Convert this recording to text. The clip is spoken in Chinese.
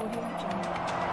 Audio Jungle.